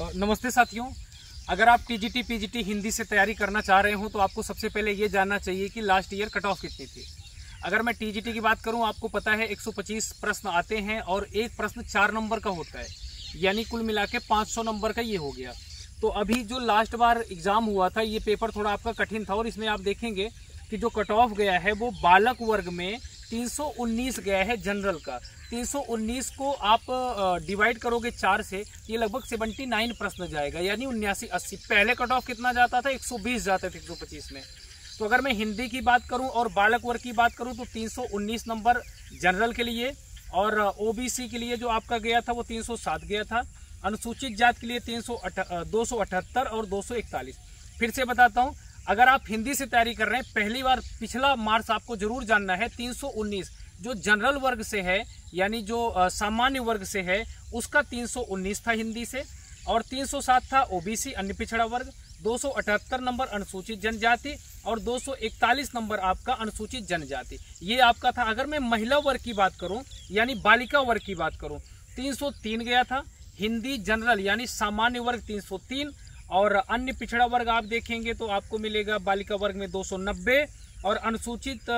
नमस्ते साथियों। अगर आप टीजीटी पीजीटी हिंदी से तैयारी करना चाह रहे हो तो आपको सबसे पहले ये जानना चाहिए कि लास्ट ईयर कट ऑफ़ कितनी थी। अगर मैं टीजीटी की बात करूँ, आपको पता है 125 प्रश्न आते हैं और एक प्रश्न चार नंबर का होता है। यानी कुल मिला के 500 नंबर का ये हो गया। तो अभी जो लास्ट बार एग्ज़ाम हुआ था, ये पेपर थोड़ा आपका कठिन था और इसमें आप देखेंगे कि जो कट ऑफ़ गया है, वो बालक वर्ग में 319 गया है जनरल का। 319 को आप डिवाइड करोगे चार से, ये लगभग 79 प्रश्न जाएगा, यानी उन्यासी अस्सी। पहले कट ऑफ़ कितना जाता था? 120 जाते थे 125 में। तो अगर मैं हिंदी की बात करूँ और बालक वर्ग की बात करूँ तो 319 नंबर जनरल के लिए और ओबीसी के लिए जो आपका गया था, वो 307 गया था। अनुसूचित जात के लिए तीन सौ दो और दो सौ इकतालीस। फिर से बताता हूँ अगर आप हिंदी से तैयारी कर रहे हैं, पहली बार पिछला मार्क्स आपको ज़रूर जानना है 319 जो जनरल वर्ग से है, यानी जो सामान्य वर्ग से है, उसका 319 था हिंदी से और 307 था ओबीसी, अन्य पिछड़ा वर्ग। 278 नंबर अनुसूचित जनजाति और 241 नंबर आपका अनुसूचित जनजाति। ये आपका था। अगर मैं महिला वर्ग की बात करूँ, यानी बालिका वर्ग की बात करूँ 303 गया था। हिंदी जनरल, यानी सामान्य वर्ग 303 और अन्य पिछड़ा वर्ग आप देखेंगे तो आपको मिलेगा बालिका वर्ग में 290 और अनुसूचित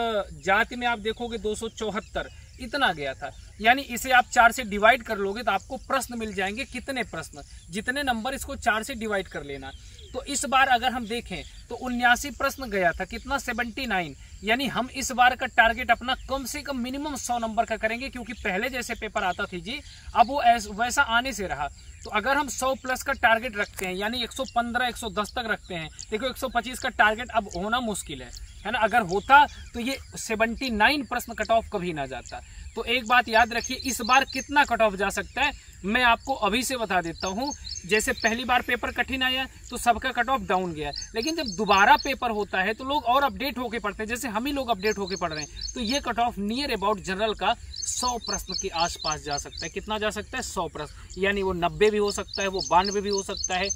जाति में आप देखोगे दो सौ चौहत्तर। इतना गया था। यानी इसे आप चार से डिवाइड कर लोगे तो आपको प्रश्न मिल जाएँगे कितने प्रश्न। जितने नंबर इसको चार से डिवाइड कर लेना। तो इस बार अगर हम देखें तो उन्यासी प्रश्न गया था, कितना? 79 यानी हम इस बार का टारगेट अपना कम से कम मिनिमम 100 नंबर का करेंगे, क्योंकि पहले जैसे पेपर आता थी जी, अब वो वैसा आने से रहा। तो अगर हम 100 प्लस का टारगेट रखते हैं, यानी 115 110 तक रखते हैं, देखो 125 का टारगेट अब होना मुश्किल है। है ना? अगर होता तो ये 79 प्रश्न कट ऑफ़ कभी ना जाता। तो एक बात याद रखिए, इस बार कितना कट ऑफ़ जा सकता है, मैं आपको अभी से बता देता हूँ। जैसे पहली बार पेपर कठिन आया तो सबका कट ऑफ़ डाउन गया। लेकिन जब दोबारा पेपर होता है तो लोग और अपडेट होके पढ़ते हैं। जैसे हम ही लोग अपडेट होके पढ़ रहे हैं तो ये cut off near about general का सौ प्रश्न के आसपास जा सकता है। कितना जा सकता है? सौ प्रश्न। यानी वो नब्बे भी हो सकता है, वो बानवे भी हो सकता है।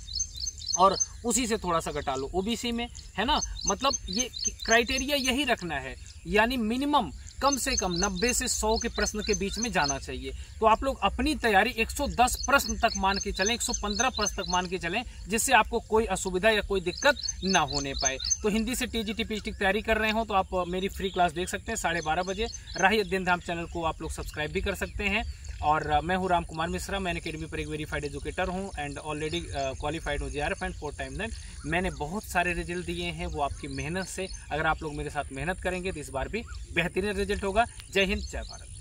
और उसी से थोड़ा सा घटा लो। ओबीसी में, है ना? मतलब ये क्राइटेरिया यही रखना है। यानी मिनिमम कम से कम 90 से 100 के प्रश्न के बीच में जाना चाहिए। तो आप लोग अपनी तैयारी 110 प्रश्न तक मान के चलें 115 प्रश्न तक मान के चलें, जिससे आपको कोई असुविधा या कोई दिक्कत ना होने पाए। तो हिंदी से टी जी की तैयारी कर रहे हो तो आप मेरी फ्री क्लास देख सकते हैं साढ़े बजे। राही अध्ययन धाम चैनल को आप लोग सब्सक्राइब भी कर सकते हैं। और मैं हूँ राम कुमार मिश्रा मैंने अकेडमी पर एक वेरीफाइड एजुकेटर हूँ एंड ऑलरेडी क्वालिफाइड हूँ J R F and four time then मैंने बहुत सारे रिज़ल्ट दिए हैं, वो आपकी मेहनत से, अगर आप लोग मेरे साथ मेहनत करेंगे तो इस बार भी बेहतरीन रिज़ल्ट होगा। जय हिंद, जय भारत।